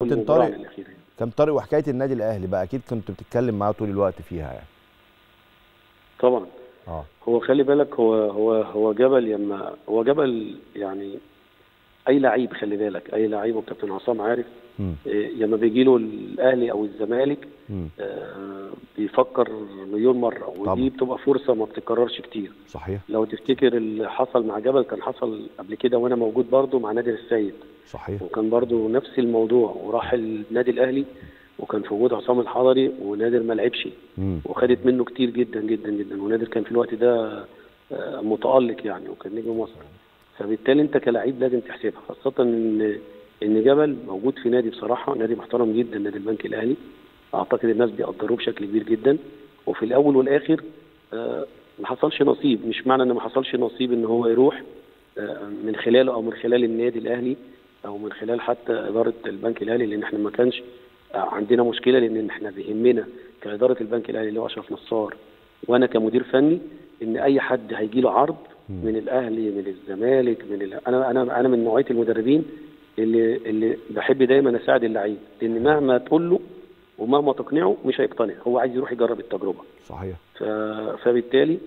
كابتن طارق. كابتن طارق وحكاية النادي الأهلي بقى أكيد كنت بتتكلم معاه طول الوقت فيها يعني طبعا آه هو خلي بالك هو هو هو جبل يما هو جبل يعني أي لعيب خلي بالك أي لعيب وكابتن عصام عارف مم. إيه، لما بيجي له الأهلي أو الزمالك. آه، بيفكر مليون مرة. ودي بتبقى فرصة ما بتتكررش كتير. صحيح. لو تفتكر اللي حصل مع جبل كان حصل قبل كده وأنا موجود برضه مع نادر السيد. صحيح. وكان برضه نفس الموضوع وراح النادي الأهلي وكان في وجود عصام الحضري ونادر ما لعبش. وخدت منه كتير جدا جدا جدا. ونادر كان في الوقت ده آه، متألق يعني وكان نجم مصر. فبالتالي أنت كلاعب لازم تحسبها خاصة إن إن جبل موجود في نادي بصراحة نادي محترم جدا نادي البنك الأهلي. أعتقد الناس بيقدروه بشكل كبير جدا. وفي الأول والآخر آه، ما حصلش نصيب. مش معنى إن ما حصلش نصيب إن هو يروح آه، من خلاله أو من خلال النادي الأهلي أو من خلال حتى إدارة البنك الأهلي لأن إحنا ما كانش آه، عندنا مشكلة لأن إحنا بيهمنا كإدارة البنك الأهلي اللي هو أشرف نصار. وأنا كمدير فني إن أي حد هيجي له عرض من الأهلي من الزمالك من ال... أنا أنا أنا من نوعية المدربين اللي اللي بحب دايما أساعد اللعيب. لأن مهما تقول له ومهما تقنعه مش هيقتنع هو عايز يروح يجرب التجربة. صحيح. ف... فبالتالي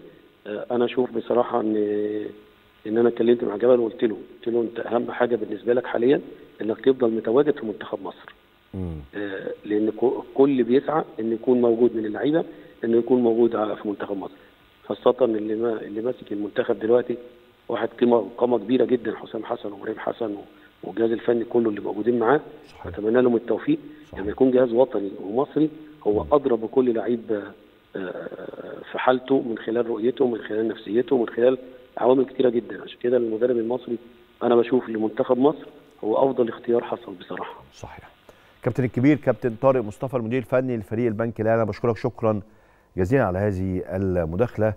آه، أنا أشوف بصراحة إن إن أنا اتكلمت مع جبل وقلت له قلت له أنت أهم حاجة بالنسبة لك حاليا إنك تفضل متواجد في منتخب مصر. آه، لأن كل بيسعى إن يكون موجود من اللعيبة إنه يكون موجود في منتخب مصر. خاصة اللي ما اللي ماسك المنتخب دلوقتي واحد قيمه قامة كبيرة جدا حسام حسن وإبراهيم حسن و- والجهاز الفني كله اللي موجودين معاه أتمنى لهم التوفيق. لما يكون جهاز وطني ومصري هو ادرى بكل لعيب آه، في حالته من خلال رؤيته من خلال نفسيته من خلال عوامل كتيرة جدا. عشان كده المدرب المصري أنا بشوف لمنتخب مصر هو أفضل اختيار حصل بصراحة. صحيح. كابتن الكبير كابتن طارق مصطفى المدير الفني لفريق البنك الأهلي أنا بشكرك شكرا جزيلا على هذه المداخلة.